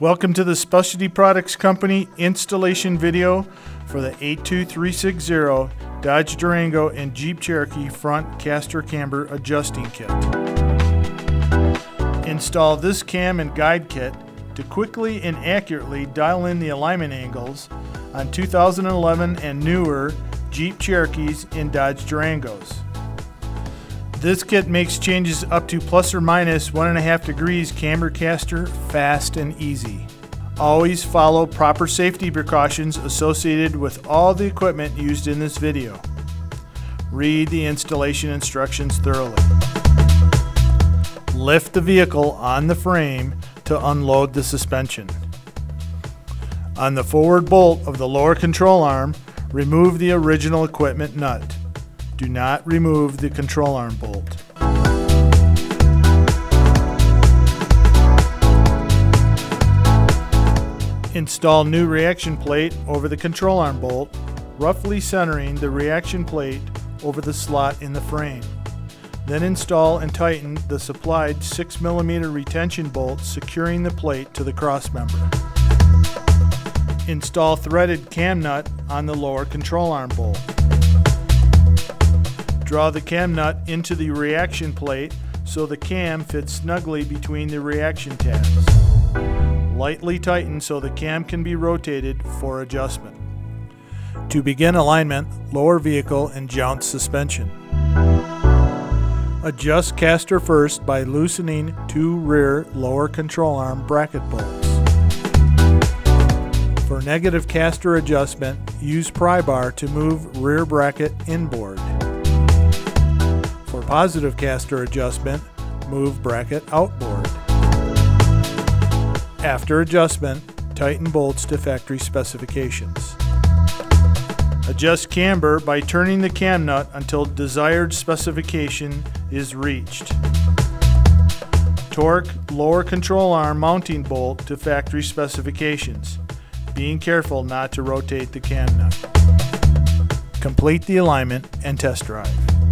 Welcome to the Specialty Products Company installation video for the 82360 Dodge Durango and Jeep Cherokee front caster camber adjusting kit. Install this cam and guide kit to quickly and accurately dial in the alignment angles on 2011 and newer Jeep Cherokees and Dodge Durangos. This kit makes changes up to plus or minus one and a half degrees camber caster fast and easy. Always follow proper safety precautions associated with all the equipment used in this video. Read the installation instructions thoroughly. Lift the vehicle on the frame to unload the suspension. On the forward bolt of the lower control arm, remove the original equipment nut. Do not remove the control arm bolt. Install new reaction plate over the control arm bolt, roughly centering the reaction plate over the slot in the frame. Then install and tighten the supplied 6mm retention bolt securing the plate to the crossmember. Install threaded cam nut on the lower control arm bolt. Draw the cam nut into the reaction plate so the cam fits snugly between the reaction tabs. Lightly tighten so the cam can be rotated for adjustment. To begin alignment, lower vehicle and jounce suspension. Adjust caster first by loosening two rear lower control arm bracket bolts. For negative caster adjustment, use pry bar to move rear bracket inboard. For positive caster adjustment, move bracket outboard. After adjustment, tighten bolts to factory specifications. Adjust camber by turning the cam nut until desired specification is reached. Torque lower control arm mounting bolt to factory specifications, being careful not to rotate the cam nut. Complete the alignment and test drive.